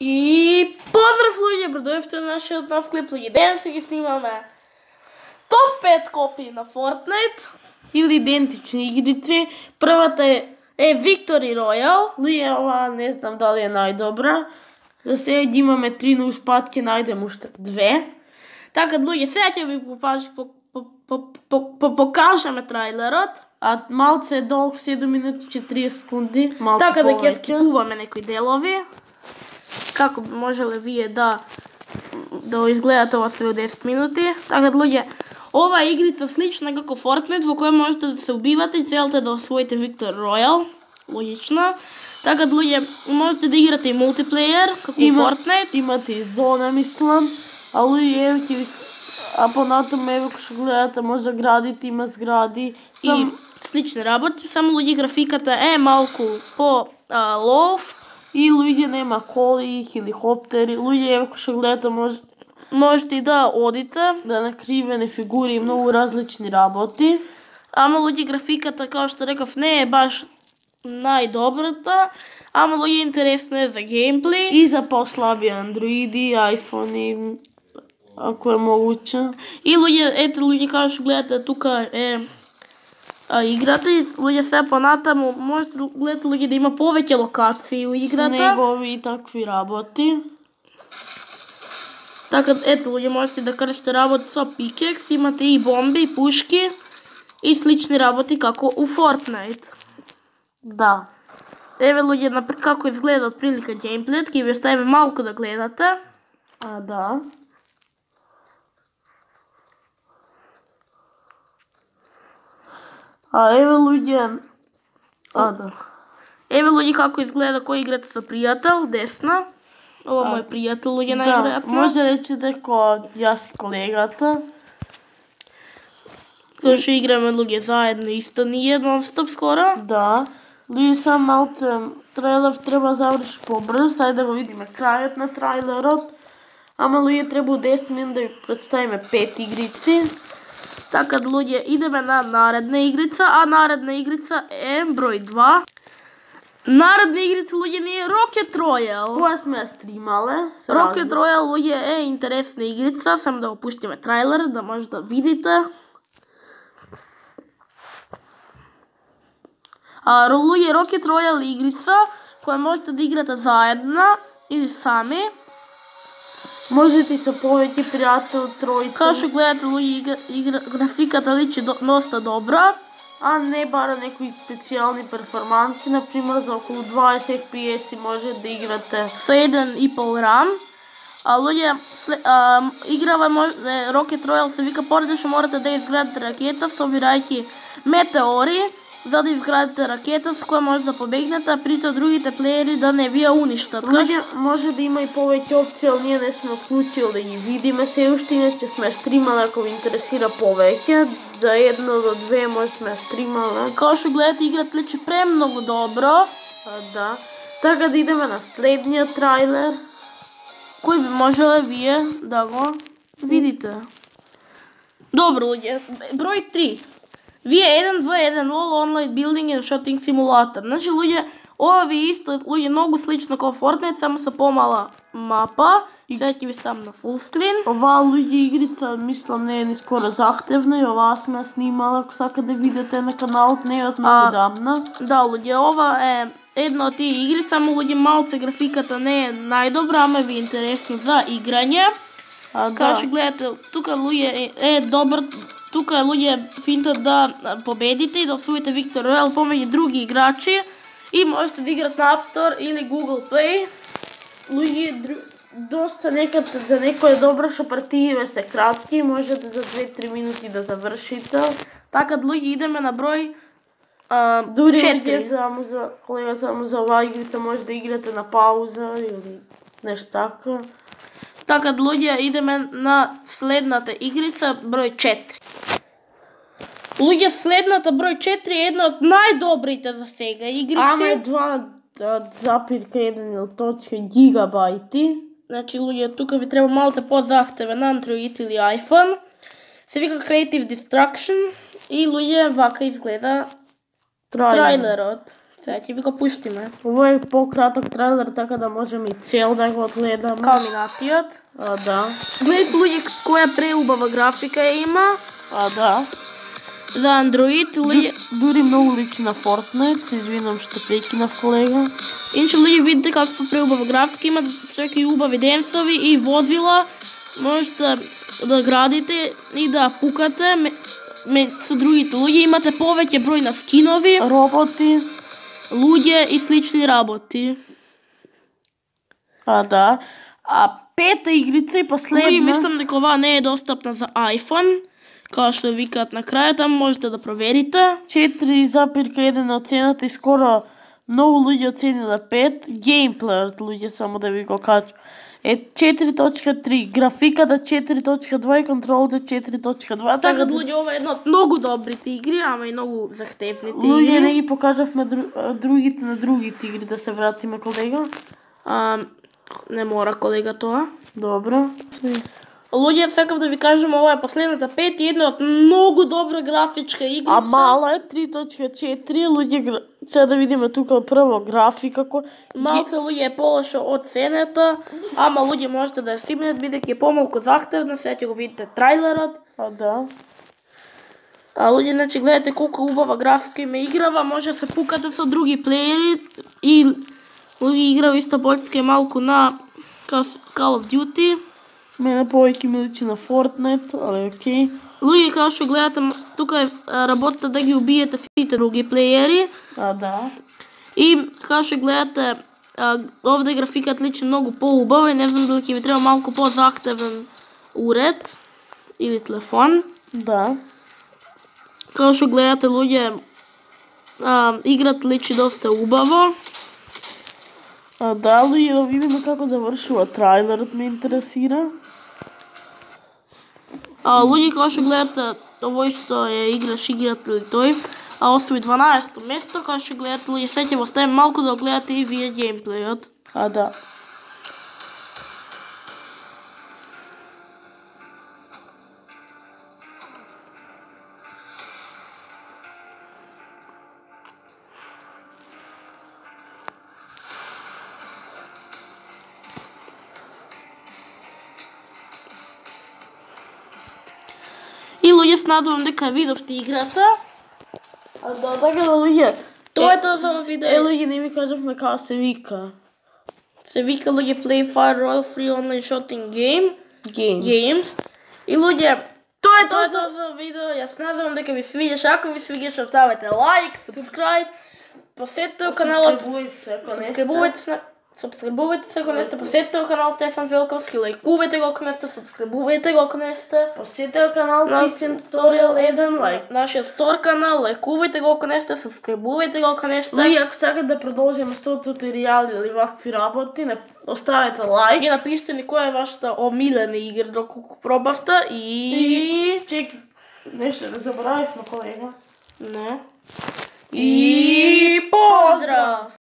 И поздрав луѓе, продојавте на нашиот нов клип луѓе. Ден се ги снимаме топ 5 копии на Fortnite или идентични игрици. Првата е, е Victory Royale. Луѓе, ова не знам дали е најдобра. За сега ги имаме три, но успат ќе најдем уште две. Така, луѓе, сега ќе ви покажам, по, по, по, по, по, покажаме трајлерот. А малце е долг 7 минути 40 секунди. Малце така да ќе скипуваме некои делови. Како би можеле вие да да изгледате ова све 10 минути. Така луѓе, ова игрица слична како Fortnite во која можете да се убивате и целта е да освоите Victor Royale. Логично. Така луѓе, можете да играте и мултиплеер како Има- Fortnite. Имате и зона, мислам. А луѓе, еве ќе А понатаму, еве, кога што гледате, може да градите, има згради. и Сам... слични работи, само луѓе графиката е малку по а, лов. И луѓе нема коли, хеликоптери. Луѓе, еве, кога што гледате, може Можете и да одите. да накривени фигури и многу различни работи. Ама луѓе графиката, како што реков, не е баш најдобрата, ама луѓе интересно е за геймплей. И за послаби андроиди, айфони, ако е могуче. И луѓе, ете луѓе како што гледате тука е а, играта и луѓе се понатаму можете да гледате луѓе да има повеќе локации у играта. Негови и такви работи. Така ете луѓе можете да кршите работи со пикекс, имате и бомби, и пушки и слични работи како у Fortnite. Да. Еве луѓе на како изгледа отприлика геймплејот, ќе ви оставиме малку да гледате. А, да. А еве луѓе... А, да. Еве луѓе како изгледа кој играте со пријател, десна. Ова мој пријател луѓе Да, најверојатно. може речете ко јас и колегата. Кога што играме луѓе заедно исто ние нон стоп скоро. Да. Луѓе сам малце трейлер треба заврши побрз, ајде да го видиме крајот на трейлерот. Ама луѓе треба у 10 минути да ви представиме пет игрици. Така луѓе идеме на наредна игрица, а наредна игрица е број 2. Наредна игрица луѓе не е Rocket Royale. Која сме ја стримале? Rocket Royale луѓе е интересна игрица, само да го пуштиме трейлер да може да видите. А, луѓе, Rocket Royale игрица која можете да играте заедно или сами. Можете со повеќе пријател, тројца. Као што гледате луѓе, игра, игра, графиката личи до, доста добра. А не бара некои специјални перформанси, например за околу 20 FPS може да играте. со еден и пол рам. А луѓе, сле, а, играва мож, Rocket Royale се вика поради што морате да изградите ракета собирајќи метеори за да изградите ракета со која може да побегнете, а прито другите плеери да не ви ја уништат. Луѓе, може да има и повеќе опции, ali ние не сме вклучили да ги видиме се уште, иначе сме стримале ако ви интересира повеќе. За едно до две може сме стримале. Као што гледате играта личи премногу добро. А, да. Така да идеме на следниот трајлер. кој би можеле вие да го видите. Добро, луѓе. Број 3. Вие 1-2-1 All Online Building and Shooting Simulator. Значи, луѓе, ова ви исто, луѓе, многу слично како Fortnite, само со помала мапа. Сега ќе ви ставам на full screen. Оваа луѓе игрица, мислам, не е ни скоро захтевна и оваа сме снимала, ако сака да видите на каналот, не е од многу А, давна. Да, луѓе, ова е една од тие игри, само луѓе малце графиката не е најдобра, ама ви е интересно за играње. А, Као да. што гледате, тука луѓе е, е добар, тука е луѓе финта да победите и да освоите Victor Royale помеѓу други играчи и можете да играте на App Store или Google Play. Луѓе, доста некад за некој добро што партиите се кратки, можете за 2-3 минути да завршите. Така да луѓе идеме на број а, Дури луѓе само за колега само за оваа игрица може да играте на пауза или нешто така. Така луѓе идеме на следната игрица број 4. Луѓе, следната број 4 е една од најдобрите за сега игрици. Ама е два да, запирка 1 или точка гигабајти. Значи, луѓе, тука ви треба малку позахтевен Android или iPhone. Се вика Creative Destruction и луѓе вака изгледа трајлерот. Сега ќе ви го пуштиме. Ова е пократок трейлер, така да можеме и цел да го одгледаме. Каминатиот. А, да. Гледайте луѓе која преубава графика има А, да. За Android, луѓе. Дури многу личи на Fortnite, се извинам што прекинав колега. Иначе луѓе видите каква преубава графика има, секои убави денсови и возила. Можете да, да градите и да пукате ме, ме, со другите луѓе. Имате повеќе број на скинови, Роботи. луѓе и слични работи. А, да. А пета игрица и Луѓе, последна. мислам дека ова не е достапна за iPhone. Као што викаат на крај, там можете да проверите. 4,1 оцената и скоро многу луѓе оцениле 5. Геймплејот луѓе само да ви го кажам. Е 4.3, графиката 4.2 и контролите 4.2. Така да луѓе, ова е една од многу добрите игри, ама и многу захтевните луѓе игри. не ги покажавме дру- другите на другите игри да се вратиме колега. А, не мора колега тоа. Добро. Луѓе, сакав да ви кажам, ова е последната пет и една од многу добра графичка игрица. А мала е 3.4, луѓе сега да видиме тука прво графика кој Малку луѓе е полошо од цената, ама луѓе можете да ја фимнат, бидејќи е помалку захтевна, сега ќе го видите трајлерот. А да. А луѓе, значи гледате колку убава графика има играва, може да се пукате со други плеери и луѓе играва исто поljски малку на Call of Duty. Мене повеќе ми личи на Fortnite, али окей. Луѓе, како што гледате, тука е работата да ги убиете сите други плеери. А да. И како што гледате, овде графикат личи многу поубава и не знам дали ќе ви треба малку позахтевен уред или телефон. Да. Како што гледате луѓе, а, играта личи доста убаво. А да, луѓе, да видиме како завршува трајлерот ме интересира. А луѓе кои што гледат овој што е играш играт или тој, а освои 12 место, кои што гледат луѓе, сеќе во оставим малку да гледате и вие геймплејот. А да. Луѓе се надувам дека видовте играта. А да, така да луѓе. Тоа е тоа за ова Е, видео. луѓе, не ми кажавме како се вика. Се вика луѓе Play Fire Royal Free Online Shooting Game. Games. Games. И луѓе, тоа е тоа е тоа за ова видео. Јас се надевам дека ви свиѓаше. Ако ви свиѓаше, оставете лайк, subscribe, посетете каналот. Субскрибувајте се, ако не сте. Сабскрибувајте се, ако не сте, посетете канал Стефан Велковски, лайкувајте го ако не сте, сабскрибувајте го ако не сте. Посетете канал На- Писен Туториал 1 лайк. Нашиот стор канал, лайкувајте го ако не сте, сабскрибувајте го ако не сте. Луѓе, ако сакате да продолжиме со туторијали или вакви работи, не оставете лайк. Ги напишете ни која е вашата омилена игра доколку пробавте и... И чекай, нешто да заборавивме колега. Не. И поздрав!